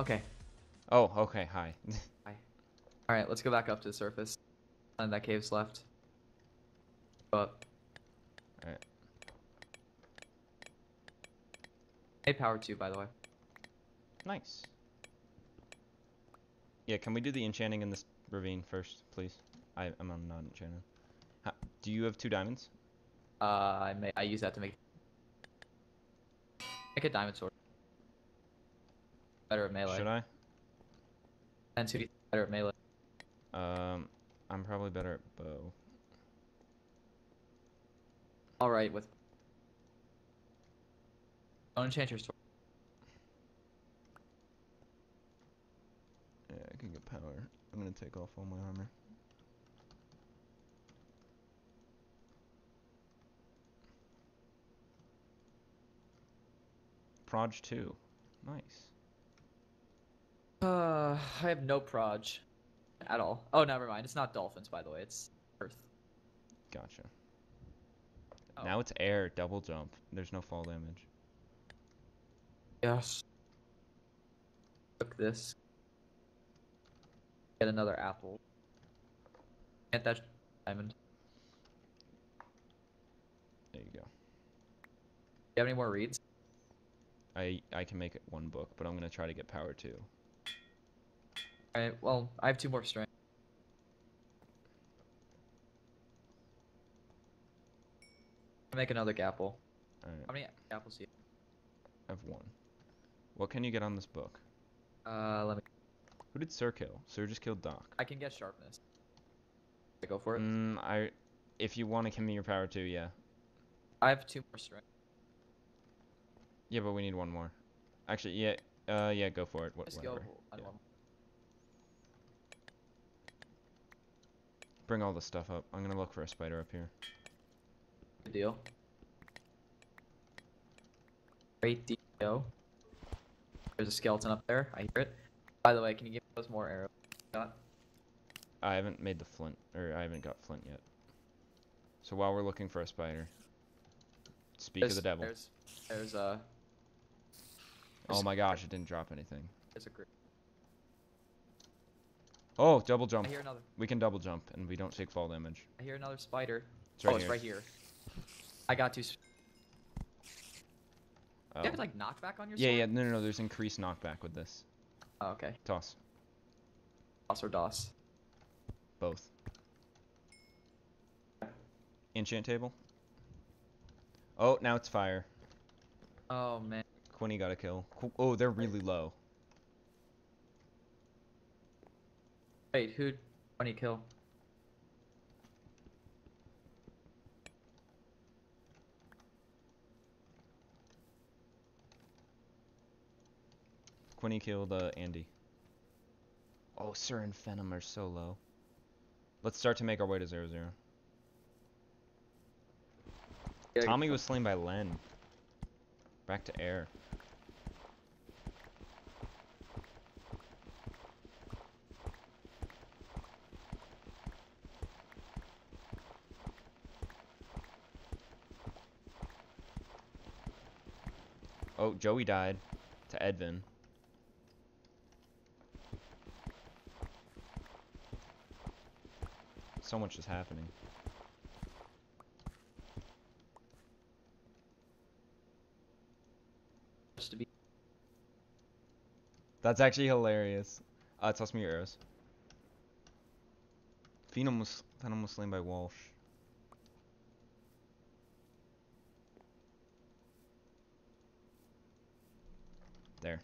Okay. Oh, okay. Hi. Hi. All right, let's go back up to the surface. And that cave's left. Go up. Alright. Hey, power two, by the way. nice. Yeah, can we do the enchanting in this ravine first, please? I, I'm on not enchanted. Ha, do you have two diamonds? Uh, I may I use that to make make a diamond sword. Better at melee. Should I? And better at melee. Um, I'm probably better at bow. All right, with. Don't enchant your sword. Yeah, I can get power. I'm gonna take off all my armor. Proj 2. Nice. Uh, I have no proj at all. Oh, never mind. It's not dolphins, by the way. It's Earth. Gotcha. Oh. Now it's air, double jump. There's no fall damage. Yes. Took this. Get another apple. Get that diamond. There you go. Do you have any more reeds? I I can make it one book, but I'm gonna try to get power too. Alright, well, I have two more strength. Make another gapple. Alright, How many apples do you I have one. What can you get on this book? Uh, let me. Who did Sir kill? Sir just killed Doc. I can get sharpness. I go for it. Mm, I. If you want to give me your power too, yeah. I have two more strength. Yeah, but we need one more. Actually, yeah. Uh, yeah, go for it. What, Just whatever. go yeah. Bring all the stuff up. I'm gonna look for a spider up here. Good deal. Great deal. There's a skeleton up there. I hear it. By the way, can you give us more arrows? Got? I haven't made the flint, or I haven't got flint yet. So while we're looking for a spider, speak of the devil. There's, there's uh, oh a. Oh my gosh, it didn't drop anything. There's a group. Oh, double I jump. hear another. We can double jump, and we don't take fall damage. I hear another spider. It's oh, right oh, here. it's right here. I got two. Oh. You have like knockback on your Yeah, sword? yeah, no, no, no, there's increased knockback with this. Oh, okay. Toss. Toss or DOS. Both. Enchant table. Oh, now it's fire. Oh man. Quinny got a kill. Oh, they're really low. Wait, who? Funny kill. Quinny killed uh, Andy. Oh, Sir and Phenom are so low. Let's start to make our way to zero zero. Yeah, Tommy was slain by Len. Back to air. Oh, Joey died to Edvin. So much is happening. Just to be. That's actually hilarious. Uh, toss me your arrows. Phenom was Phenom was slain by Walsh. There.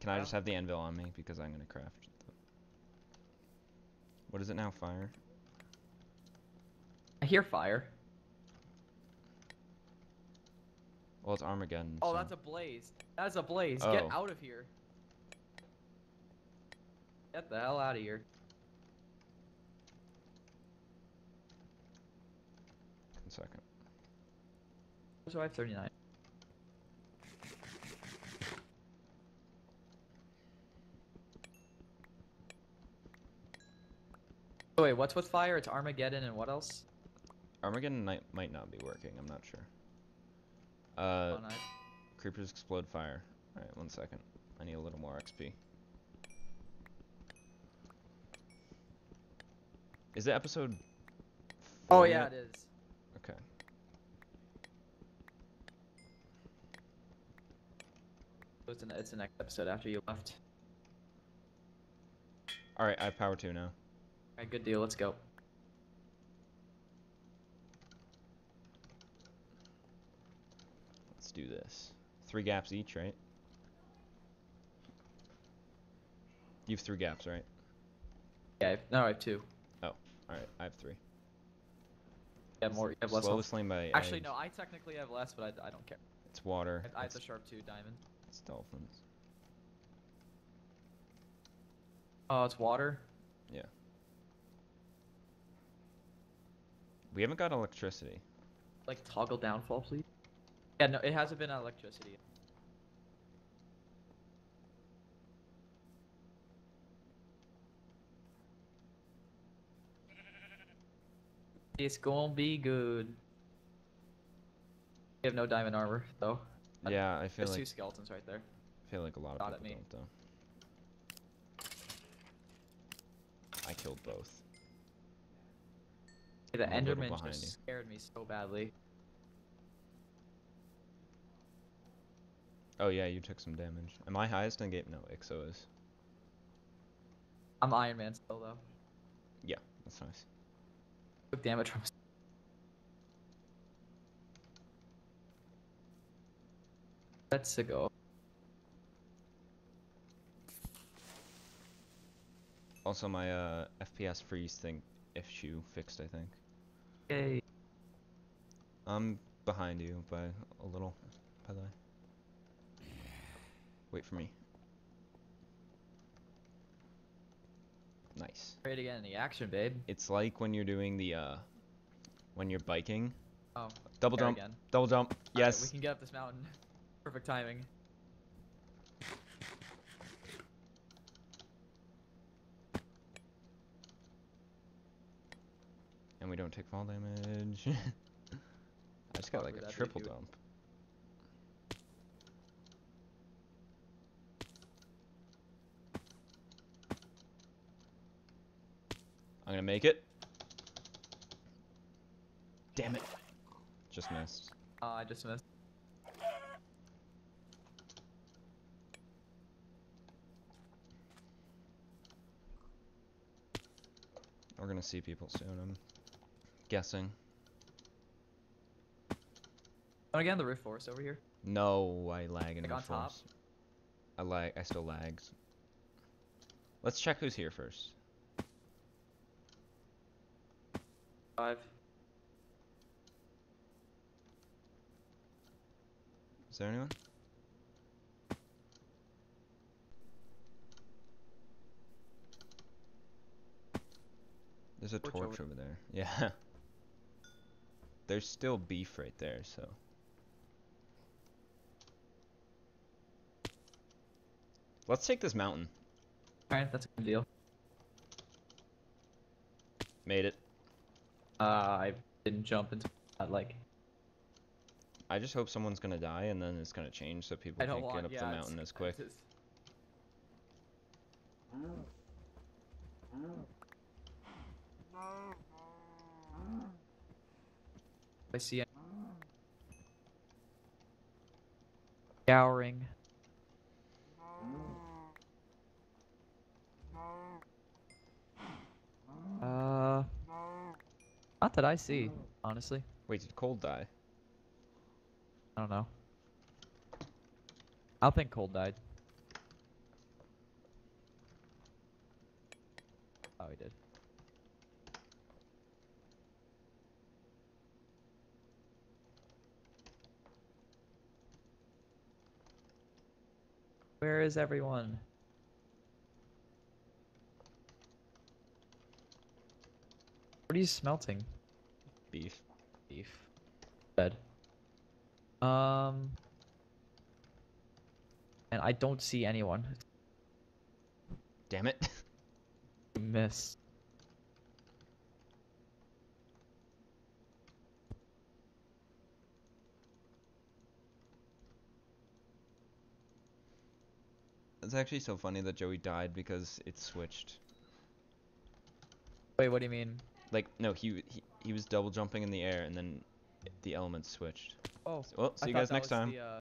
Can I just have the anvil on me because I'm gonna craft. The... What is it now? Fire. I hear fire. Well, it's Armageddon. Oh, so- that's a blaze. That's a blaze. Get Oh. out of here. Get the hell out of here. One second. So I have 39. Oh, wait, what's with fire? It's Armageddon and what else? Armageddon might might not be working. I'm not sure. Uh, Oh, creepers explode fire. All right, one second. I need a little more XP. Is it episode? Oh yeah, yet? it is. Okay. It's, an, it's the next episode after you left. All right, I have power two now. Alright, good deal. Let's go. Let's do this. Three gaps each, right? You have three gaps, right? Yeah, I have, no, I have two. Oh, All right, I have three. You have more. You have less. Slowest lane by Actually, eggs. no, I technically have less, but I, I don't care. It's water. I, I have the sharp two diamond. it's dolphins. Oh, it's water. We haven't got electricity. Like toggle downfall, please. Yeah, no, it hasn't been electricity. It's gonna be good. You have no diamond armor, though. Yeah, I feel There's like two skeletons right there. I feel like a lot of at people me. don't though. I killed both. The I'm Enderman just you. scared me so badly. Oh yeah, you took some damage. Am I highest in game? No, Ixo is. I'm Iron Man still, though. Yeah, that's nice. Took damage from. Let's go. Also, my uh, FPS freeze thing issue fixed, I think. Yay. I'm behind you by a little, by the way. Wait for me. Nice. Ready to get in the action, babe. It's like when you're doing the, uh, when you're biking. Oh, Double jump, again. double jump. Alright, we can get up this mountain. Perfect timing. And we don't take fall damage. I just got like a triple dump. I'm gonna make it. Damn it. Just missed. Uh, I just missed. We're gonna see people soon, I'm guessing. Oh, again, the roof forest over here. No, I lag in Like the on top? force. I lag. I still lags. Let's check who's here first. Five. Is there anyone? There's a Torch torch, over- over there. Yeah. There's still beef right there, so. Let's take this mountain. Alright, that's a good deal. Made it. Uh, I didn't jump into that, like. I just hope someone's gonna die and then it's gonna change so people can't want. get up yeah, the mountain as quick. it's- I see it. Scouring. Uh, not that I see, honestly. Wait, did Cold die? I don't know. I don't think Cold died. Oh, he did. Where is everyone? What are you smelting? Beef. Beef. Bed. Um. And I don't see anyone. Damn it. Miss. It's actually so funny that Joey died because it switched. Wait, what do you mean? Like, no, he he, he was double jumping in the air and then the elements switched. Oh, So, well, I see you guys next time. the, uh,